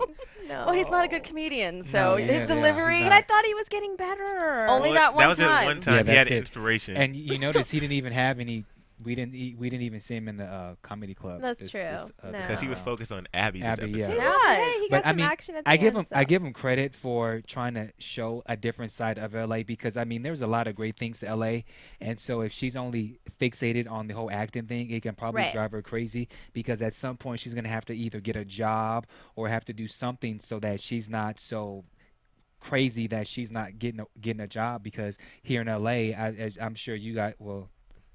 no. <laughs> Well, he's not a good comedian, so No, yeah, yeah, his he's delivery. not. But I thought he was getting better. Only Well, that one time. that was time. it one Yeah, time. he had it. inspiration. And you notice he didn't even have any. We didn't. e- We didn't even see him in the uh, comedy club. That's this- true. this, uh, No. because he was focused on Abby this Abby, yeah. episode. No, but hey, he But got I mean, action at the I give end, him I give him credit for trying to show a different side of LA because I mean there's a lot of great things to LA and so if she's only fixated on the whole acting thing it can probably Right. drive her crazy because at some point she's gonna have to either get a job or have to do something so that she's not so crazy that she's not getting a, getting a job because here in LA I, as I'm sure you got well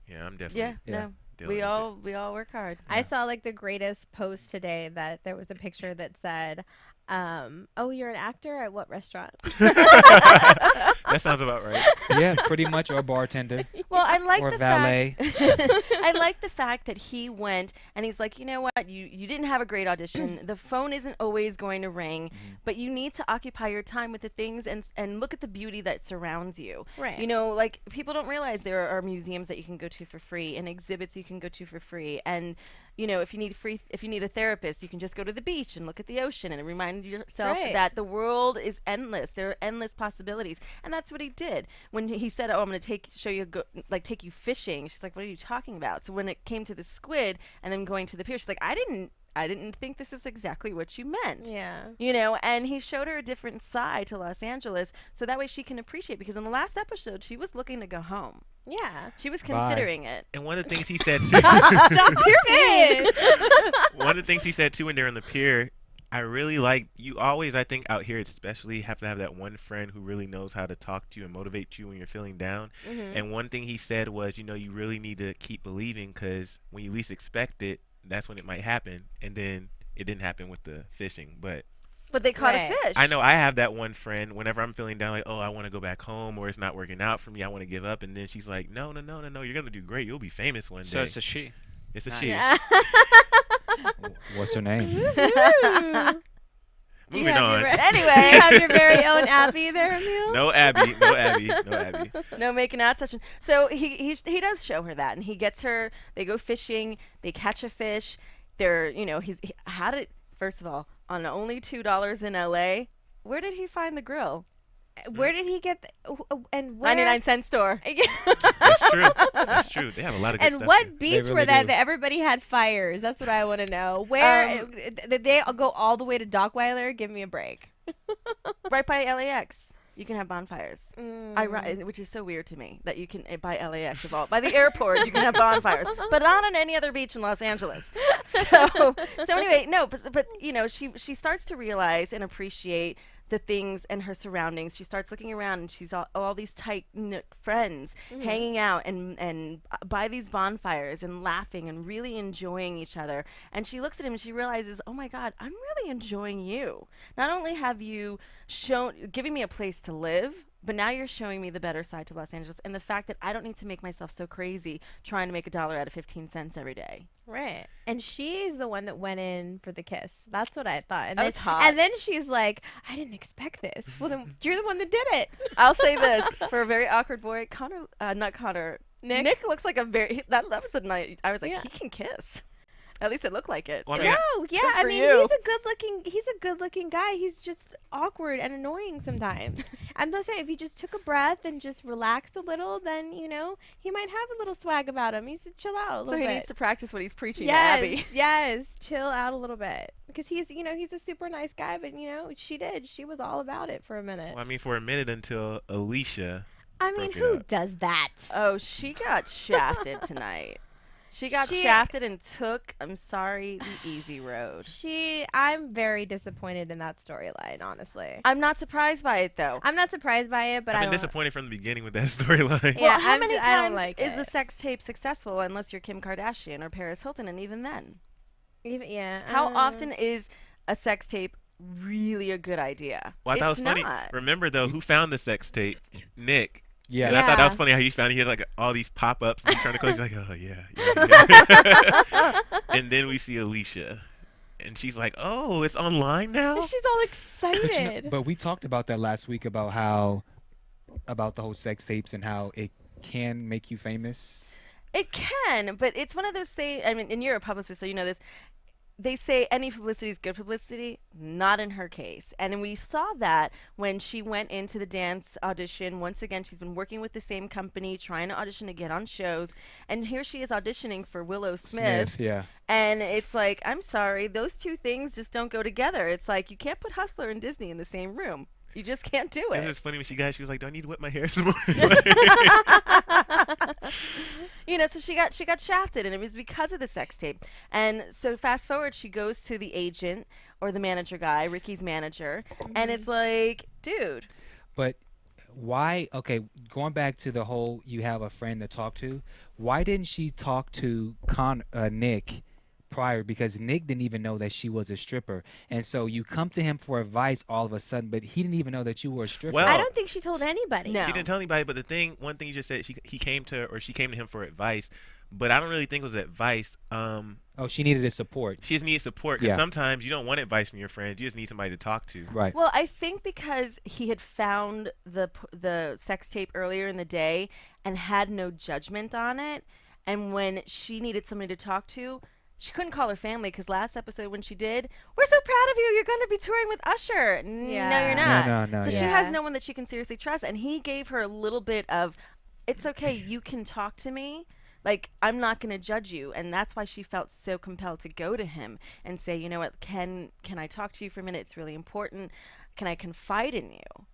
Yeah, I'm definitely. Yeah, Yeah. no. dealing We with it. all we all work hard. I saw like the greatest post today that there was a picture that said, um, "Oh, you're an actor at what restaurant?" <laughs> <laughs> that sounds about right. yeah pretty much or bartender Well, I like Or the valet. fact. <laughs> I like the fact that he went and he's like, you know what, you you didn't have a great audition. the phone isn't always going to ring, but you need to occupy your time with the things and and look at the beauty that surrounds you. Right. You know, like people don't realize there are museums that you can go to for free and exhibits you can go to for free and you know, if you need free if you need a therapist, you can just go to the beach and look at the ocean and remind yourself right. that the world is endless. There are endless possibilities. And that's what he did. When he said, "Oh, I'm going to take show you go, like take you fishing." She's like, "What are you talking about?" So when it came to the squid and then going to the pier, she's like, "I didn't I didn't think this is exactly what you meant." yeah. You know, and he showed her a different side to Los Angeles so that way she can appreciate because in the last episode she was looking to go home. Yeah. She was Bye. considering it. And one of the things he said <laughs> too. Stop your one of the things he said too when they're on the pier, I really like you always I think out here especially have to have that one friend who really knows how to talk to you and motivate you when you're feeling down. Mm-hmm. And one thing he said was, you know, you really need to keep believing cuz when you least expect it, that's when it might happen. And then it didn't happen with the fishing, but But they caught Right. a fish. I know I have that one friend. Whenever I'm feeling down, like, oh, I want to go back home, or it's not working out for me, I want to give up, and then she's like, no, no, no, no, no, you're gonna do great. You'll be famous one day. So it's a she. It's a Nice. she. <laughs> What's her name? <laughs> Do Moving on. Your, <laughs> Anyway. you have your very own Abby there, Emile? no Abby, no Abby, no Abby. <laughs> no making out session. So he he he does show her that, and he gets her. They go fishing. They catch a fish. They're you know he's he, how did first of all on only two dollars in L.A. Where did he find the grill? Where did he get the, uh, and where? Ninety nine cent store. <laughs> That's true. That's true. They have a lot of good And stuff. what there. beach really were that do. that everybody had fires? That's what I want to know. Where Um, uh, did they go all the way to Dockweiler? Give me a break. <laughs> right by LAX. You can have bonfires. I Mm. ri- which is so weird to me that you can uh, by LAX of all by the airport you can have bonfires, <laughs> but not on any other beach in Los Angeles. So so anyway, no, but but you know she she starts to realize and appreciate the things and her surroundings. She starts looking around and she's all, all these tight knit friends mm-hmm. hanging out and and by these bonfires and laughing and really enjoying each other. And she looks at him and she realizes, "Oh my god, I'm really enjoying you. Not only have you shown giving me a place to live, but now you're showing me the better side to Los Angeles and the fact that I don't need to make myself so crazy trying to make a dollar out of 15 cents every day." Right. And she's the one that went in for the kiss. That's what I thought. And That then, was hot. And then she's like, I didn't expect this. Well, then you're the one that did it. <laughs> I'll say this <laughs> for a very awkward boy, Connor, uh, not Connor. Nick? Nick looks like a very that was a night. I was like, Yeah. he can kiss. At least it looked like it. Well, I So- mean, No, yeah. I mean, you. he's a good looking. He's a good looking guy. He's just awkward and annoying sometimes. I'm just saying, if he just took a breath and just relaxed a little, then you know he might have a little swag about him. He's to chill out a little. so he bit. needs to practice what he's preaching yes, to Abby. <laughs> yes, chill out a little bit because he's, you know, he's a super nice guy. But you know, she did. She was all about it for a minute. well, I mean, for a minute until Alicia. I mean, who up. does that? Oh, she got shafted tonight. She got She- shafted and took, I'm sorry, the easy road. <sighs> She, I'm very disappointed in that storyline. Honestly, I'm not surprised by it though. I'm not surprised by it, but I've I been disappointed from the beginning with that <laughs> storyline. Yeah, well, how I'm many d- I don't times like is the sex tape successful unless you're Kim Kardashian or Paris Hilton, and even then, Even, yeah. how uh, often is a sex tape really a good idea? Well, I thought it's it was funny. not. Remember though, who found the sex tape? Nick. Yeah. And I thought that was funny how he found he had like all these pop ups and he's trying to close. He's like, oh yeah, yeah, yeah. <laughs> and then we see Alicia, and she's like, oh, it's online now. She's all But, you know- excited. but we talked about that last week about how about the whole sex tapes and how it can make you famous. It can, but it's one of those things. I mean, and you're a publicist, so you know this. They say any publicity is good publicity. Not in her case. And we saw that when she went into the dance audition. Once again, she's been working with the same company, trying to audition to get on shows. And here she is auditioning for Willow Smith. yeah. And it's like, I'm sorry, those two things just don't go together. It's like you can't put Hustler and Disney in the same room. You just can't do It it. was funny when she got. She was like, "Do I need to whip my hair some more?" <laughs> <laughs> you know, so she got she got shafted, and it was because of the sex tape. And so fast forward, she goes to the agent or the manager guy, Ricky's manager, and it's like, dude, But why? Okay, going back to the whole you have a friend to talk to. Why didn't she talk to Con uh, Nick prior? Because Nick didn't even know that she was a stripper, and so you come to him for advice all of a sudden, but he didn't even know that you were a stripper. Well- I don't think she told anybody. No. She didn't tell anybody, but the thing, one thing you just said, she he came to her or she came to him for advice, but I don't really think it was advice. Um, oh, she needed his support. she just needed support because Yeah. sometimes you don't want advice from your friends. You just need somebody to talk to. Right. Well, I think because he had found the the sex tape earlier in the day and had no judgment on it, and when she needed somebody to talk to, she couldn't call her family because last episode when she did, we're so proud of you. You're going to be touring with Usher. N- No, you're not. no, no, So yeah. she has no one that she can seriously trust, and he gave her a little bit of, it's okay. You can talk to me. Like I'm not going to judge you, and that's why she felt so compelled to go to him and say, you know what, can can I talk to you for a minute? It's really important. Can I confide in you?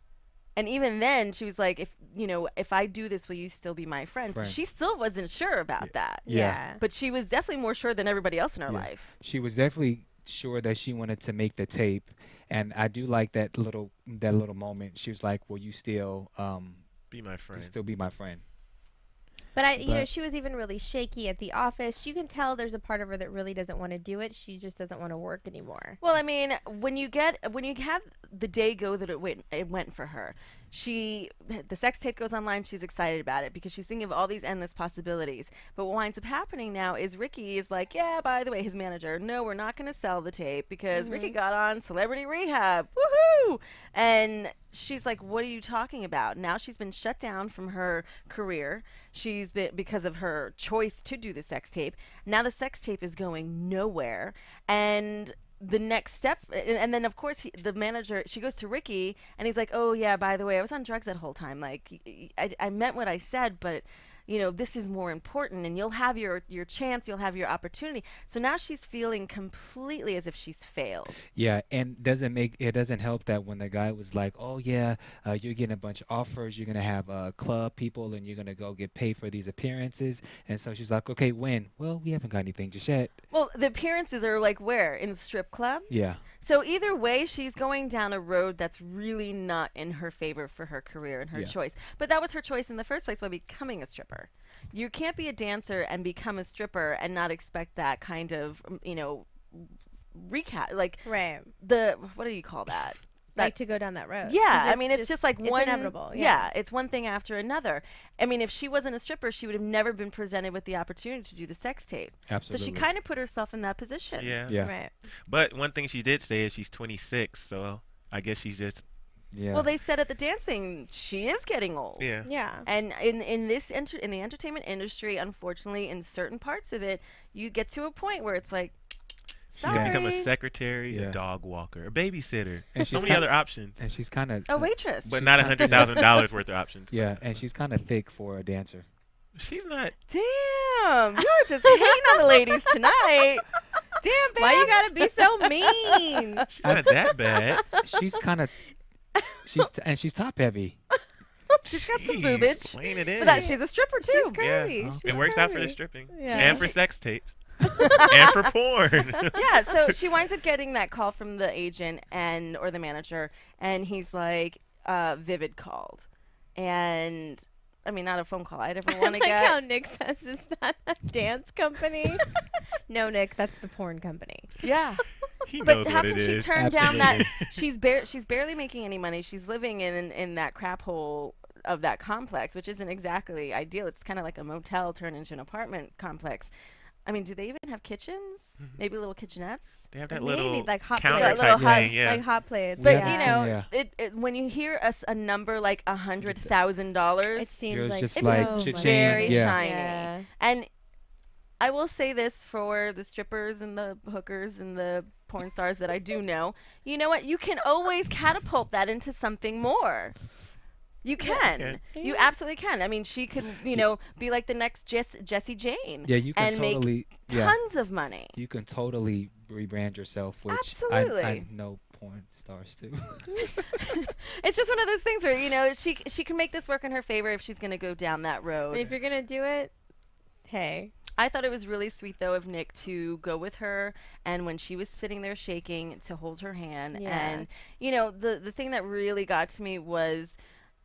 And even then, she was like, if you know, if I do this, will you still be my friend? Friend. So she still wasn't sure about that, Yeah. Yeah. but she was definitely more sure than everybody else in her Yeah. life. She was definitely sure that she wanted to make the tape, and I do like that little that little moment. She was like, "Will you still um Be my friend. still be my friend?" But I, you know, she was even really shaky at the office. You can tell there's a part of her that really doesn't want to do it. She just doesn't want to work anymore. Well, I mean, when you get when you have the day go that it went it went for her, she the sex tape goes online. She's excited about it because she's thinking of all these endless possibilities. But what winds up happening now is Ricky is like, yeah, by the way, his manager, no, we're not going to sell the tape because Ricky mm-hmm. got on Celebrity Rehab, woohoo! And she's like, what are you talking about? Now she's been shut down from her career. She's been because of her choice to do the sex tape. Now the sex tape is going nowhere, and the next step and and then of course he, the manager she goes to ricky and he's like oh yeah by the way i was on drugs that whole time like I, I meant what i said but you know this is more important and you'll have your your chance you'll have your opportunity so now she's feeling completely as if she's failed Yeah, and doesn't make it doesn't help that when the guy was like, "Oh yeah, uh, you're getting a bunch of offers. You're gonna have uh, club people, and you're gonna go get paid for these appearances." And so she's like, "Okay, when?" Well, we haven't got anything just yet. well the appearances are like where in strip clubs Yeah. So either way, she's going down a road that's really not in her favor for her career and her Yeah. choice. But that was her choice in the first place by becoming a stripper. You can't be a dancer and become a stripper and not expect that kind of, um, you know, recap. Like Right. the what do you call that? Like to go down that road. Yeah, I mean, it's just like it's one. inevitable. Yeah. Yeah. it's one thing after another. I mean, if she wasn't a stripper, she would have never been presented with the opportunity to do the sex tape. Absolutely. So she kind of put herself in that position. Yeah. Yeah. Right. But one thing she did say is she's 26, so I guess she's just Yeah. Well, they said at the dancing she is getting old. yeah. Yeah. And in in this enter- in the entertainment industry, unfortunately, in certain parts of it, you get to a point where it's like, She sorry. can become a secretary, Yeah. a dog walker, a babysitter. And so she's many kinda- other options. and she's kind of a waitress. But not a hundred thousand dollars worth of options. Yeah, and she's kind of thick for a dancer. She's not. Damn, you're just hating on the ladies tonight. Damn, babe. Why you gotta be so mean? <laughs> She's not that bad. She's kind of she's t- and she's top heavy. She's got some Jeez, boobage. Weighing it in. But that she's a stripper too. She's curvy. Yeah. She's it works out for the curvy. stripping Yeah. and for sex tapes <laughs> and for porn. <laughs> yeah, so she winds up getting that call from the agent and or the manager, and he's like, uh, "Vivid called," and I mean, not a phone call. I'd ever <laughs> want to like get. how Nick says, "Is that a dance company?" no, Nick, that's the porn company. Yeah. he But knows how what can it she is. turn down that? She's bar- she's barely making any money. She's living in in that crap hole of that complex, which isn't exactly ideal. It's kind of like a motel turned into an apartment complex. I mean, do they even have kitchens? Mm-hmm. Maybe little kitchenettes. They have that Maybe, little like hot counter plate. type hot- thing. Yeah. Like hot plates. But haven't you know, yeah. it, it when you hear us a number like a hundred thousand dollars, it seems was like just so like much. cha-ching, very yeah. shiny. Yeah. And I will say this for the strippers and the hookers and the porn stars that I do know. You know what? You can always catapult that into something more. You can. You absolutely can. I mean, she could, you know, be like the next Jess, Jesse Jane. Yeah, you can and make totally yeah. tons of money. You can totally rebrand yourself, which I, I know porn stars too. <laughs> It's just one of those things where you know she she can make this work in her favor if she's going to go down that But road. if you're gonna do it, hey, I thought it was really sweet though of Nick to go with her and when she was sitting there shaking to hold her hand Yeah. and you know the the thing that really got to me was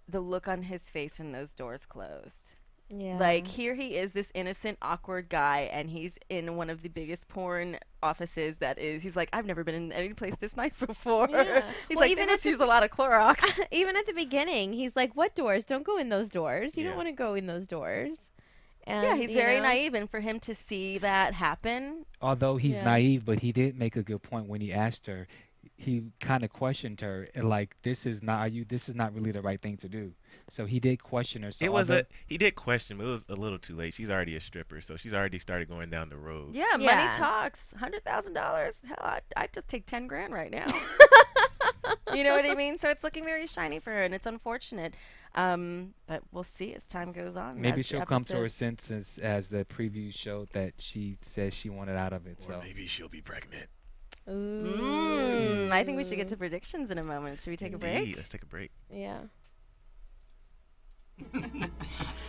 the look on his face when those doors closed. yeah, Like here he is this innocent awkward guy and he's in one of the biggest porn offices that is he's like I've never been in any place this nice <laughs> before. Yeah. he's Well, like even they at must the- use a lot of Clorox. <laughs> even at the beginning, he's like, "What doors? Don't go in those doors. You Yeah. don't want to go in those doors." And, yeah, he's very know, naive and for him to see that happen Although he's Yeah. naive, but he did make a good point when he asked her. He kind of questioned her, like, "This is not are you. This is not really the right thing to do." So he did question her. So it was although- a. He did question, but it was a little too late. She's already a stripper, so she's already started going down the road. Yeah, money talks. Hundred thousand dollars. Hell, I I'd just take ten grand right now. <laughs> you know what I mean? So it's looking very shiny for her, and it's unfortunate. Um, but we'll see as time goes on. maybe she'll come to her senses as the preview showed that she says she wanted out of it. Or So maybe she'll be pregnant. Mm, I think we should get to predictions in a moment. Should we take a Indeed. break? Let's take a break. Yeah. <laughs>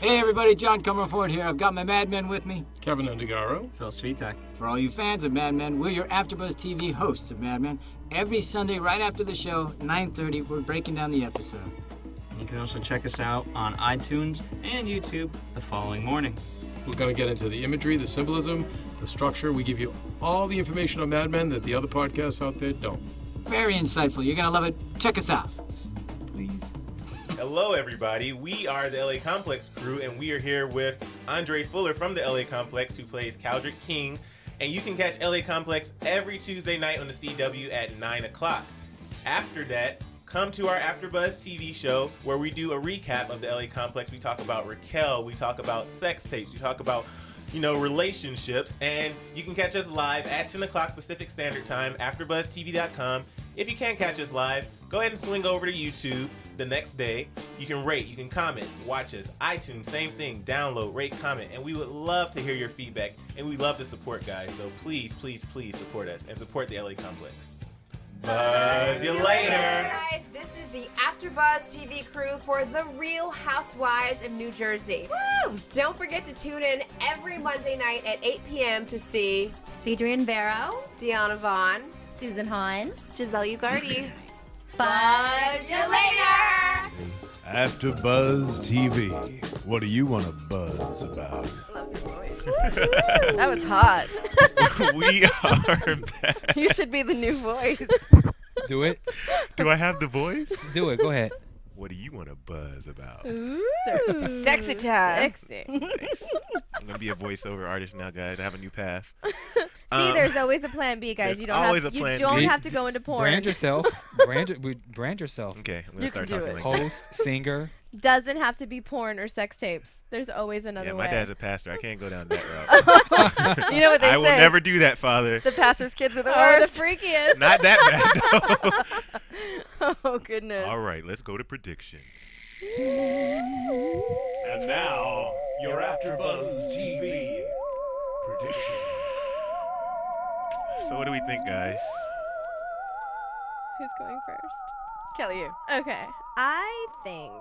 Hey everybody, John Comerford here. I've got my Mad Men with me. Keven Undergaro. Phil Svitek. For all you fans of Mad Men, we're your AfterBuzz TV hosts of Mad Men. Every Sunday, right after the show, 9:30, we're breaking down the episode. You can also check us out on iTunes and YouTube the following morning. We're going to get into the imagery, the symbolism, the structure. We give you all the information on Mad Men that the other podcasts out there don't. Very insightful. You're gonna love it. Check us out. Please. Hello, everybody. We are the LA Complex crew, and we are here with Andra Fuller from the LA Complex, who plays Kaldrick King. And you can catch LA Complex every Tuesday night on the CW at 9 o'clock. After that, come to our AfterBuzz TV show where we do a recap of the LA Complex. We talk about Raquel, we talk about sex tapes, we talk about you know, relationships. And you can catch us live at 10 o'clock Pacific Standard Time, AfterBuzzTV.com. If you can't catch us live, go ahead and swing over to YouTube the next day. You can rate, you can comment, watch us. iTunes, same thing. Download, rate, comment. And we would love to hear your feedback. And we love to support guys. So please, please, please support us and support the LA Complex. Buzz you later. Guys, this is the AfterBuzz TV crew for The Real Housewives of New Jersey. Woo! Don't forget to tune in every Monday night at 8 p.m. to see Adrian Barrow, Deanna Vaughn, Susan Hahn, Giselle Ugardi. Buzz you later! After Buzz TV, what do you want to buzz about? that was hot. <laughs> we are back. You should be the new voice. Do it. Do I have the voice? Do it. Go ahead. What do you want to buzz about? Sexy time. Sexy. I'm gonna be a voiceover artist now, guys. I have a new path. <laughs> See, Um, there's always a plan B, guys. You don't always have a you plan don't B. have to go into porn. <laughs> Brand yourself. brand, brand yourself. Okay, I'm gonna You start talking like. Host, singer. Doesn't have to be porn or sex tapes. There's always another Yeah, way. my dad's a pastor. I can't go down that route. <laughs> You know what they say? I will never do that, Father. The pastor's kids are the Oh, the worst. freakiest. Not that bad, <laughs> oh goodness. All right, let's go to predictions. And now, your AfterBuzz TV predictions. So, what do we think, guys? Who's going first? Kellie, you. Okay, I think.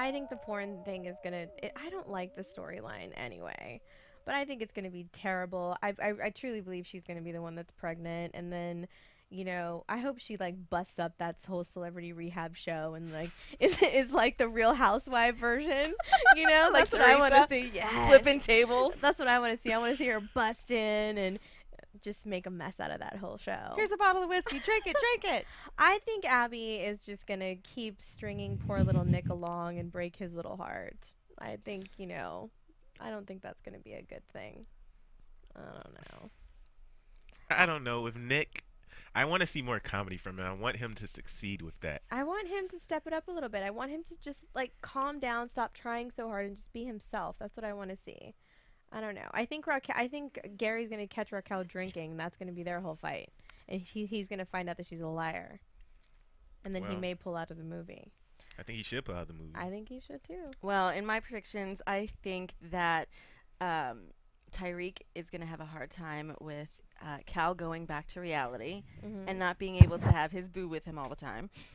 I think the porn thing is gonna. It, I don't like the storyline anyway, but I think it's gonna be terrible. I, I I truly believe she's gonna be the one that's pregnant, and then, you know, I hope she like busts up that whole celebrity rehab show and like <laughs> is is like the Real Housewife version. You know, <laughs> Like that's what I want to see. Flipping tables. That's what I want to see. I want to see her bust in and just make a mess out of that whole show. Here's a bottle of whiskey. Drink it. Drink it. <laughs> I think Abby is just gonna keep stringing poor little Nick along and break his little heart. I think you know, I don't think that's gonna be a good thing. I don't know. I don't know. With Nick, I want to see more comedy from him. I want him to succeed with that. I want him to step it up a little bit. I want him to just like calm down, stop trying so hard, and just be himself. That's what I want to see. I don't know. I think Raquel, I think Gary's gonna catch Raquel drinking. And that's gonna be their whole fight, and he, he's gonna find out that she's a liar, and then he may pull out of the movie. I think he should pull out of the movie. I think he should too. Well, in my predictions, I think that um, Tariq is going to have a hard time with uh, Cal going back to reality Mhm. and not being able to have his boo with him all the time. <laughs> <laughs>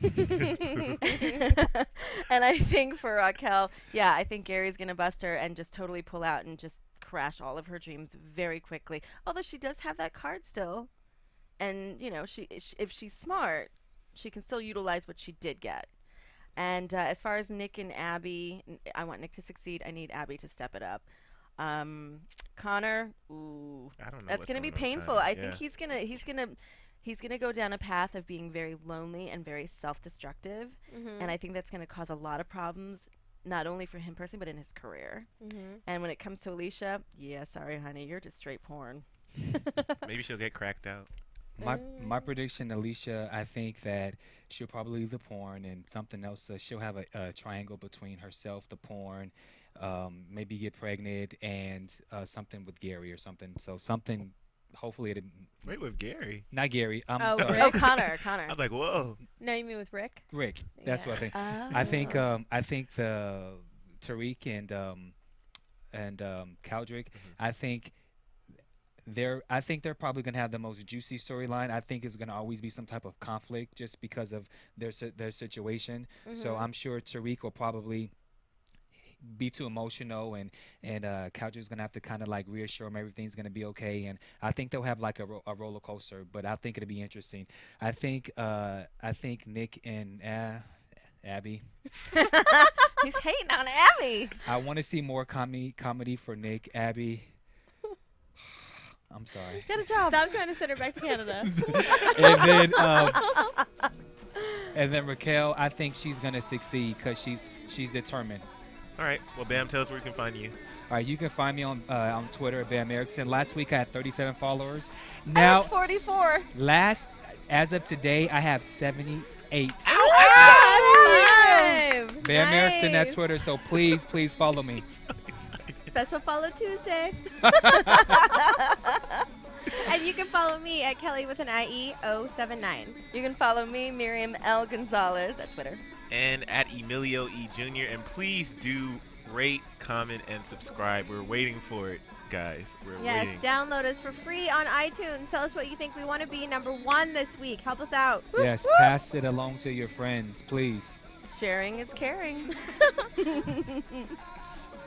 and I think for Raquel, yeah, I think Gary's going to bust her and just totally pull out and just crash all of her dreams very quickly. Although she does have that card still. And, you know, she, sh if she's smart, she can still utilize what she did get. And uh, as far as Nick and Abby, I want Nick to succeed. I need Abby to step it up. Um, Connor, ooh, I don't know that's what's gonna be going on painful. Connor, I think he's gonna he's gonna he's gonna go down a path of being very lonely and very self-destructive, Mhm. and I think that's gonna cause a lot of problems, not only for him personally but in his career. Mhm. And when it comes to Alicia, yeah, sorry, honey, you're just straight porn. <laughs> Maybe she'll get cracked out. My my prediction, Alicia, I think that she'll probably leave the porn and something else. Uh, she'll have a, a triangle between herself, the porn, um, maybe get pregnant, and uh, something with Gary or something. So something, hopefully, it, Wait, with Gary? not Gary. I'm Oh, sorry. Rick. Oh, Connor, Connor. <laughs> I was like, whoa. No, you mean with Rick? Rick. That's what I Yeah. think. I think Oh. um, I think the Tariq and um, and um, Kaldrick. I think they're I think they're probably gonna have the most juicy storyline. I think it's gonna always be some type of conflict just because of their their situation. So Mhm. I'm sure Tariq will probably be too emotional and and uh Kaldrick's gonna have to kind of like reassure him everything's gonna be okay and I think they'll have like a, ro- a roller coaster but I think it'll be interesting I think uh I think Nick and uh Abby. <laughs> He's hating on Abby. I want to see more comedy comedy for Nick. Abby. I'm sorry. Get a job. Stop trying to send her back to Canada. <laughs> and then um, and then Raquel, I think she's gonna succeed because she's she's determined. All right. Well, Bamm, tell us where we can find you. All right, you can find me on uh, on Twitter at Bamm Ericsen. Last week I had 37 followers. Now, That's 44. last as of today, I have 78. Five. Bamm Ericsen at Twitter. So please, please follow me. <laughs> Special follow Tuesday. <laughs> and you can follow me at Kelly with an IE 079. You can follow me, Miriam L. Gonzalez, at Twitter. And at Emilio E. Jr. And please do rate, comment, and subscribe. We're waiting for it, guys. We're Yes, waiting. download us for free on iTunes. Tell us what you think we want to be number one this week. Help us out. Yes, pass it along to your friends, please. Sharing is caring. <laughs> <laughs>